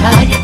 calle